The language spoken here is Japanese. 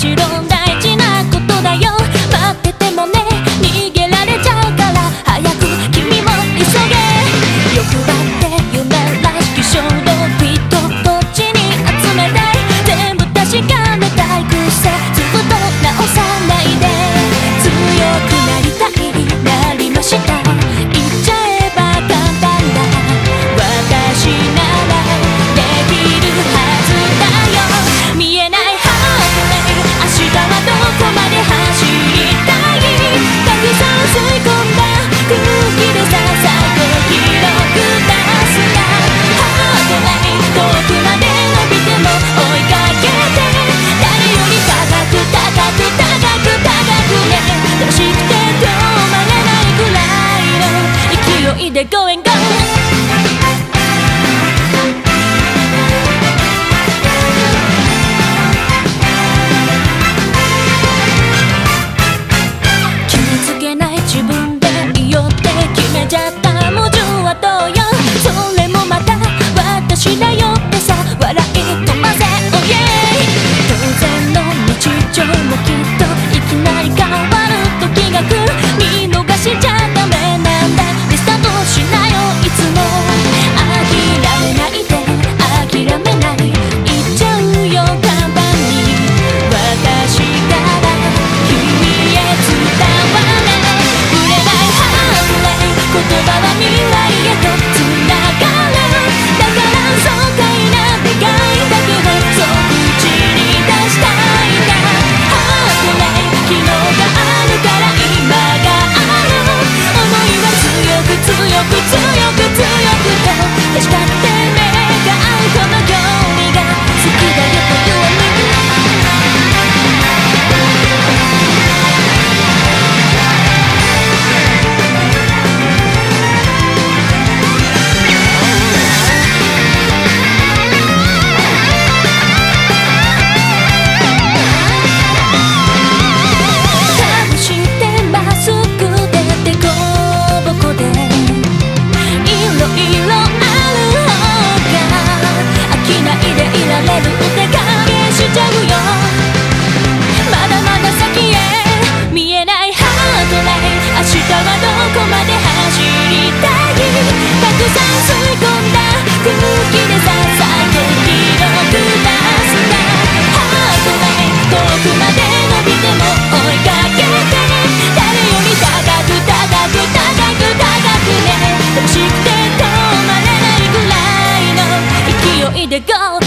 失落人で人はどこまで走りたいたくさん吸い込んだ空気で支えて広く出すたハートが遠くまで伸びても追いかけて誰より高く高く高く高くね楽しくて止まらないぐらいの勢いで GO!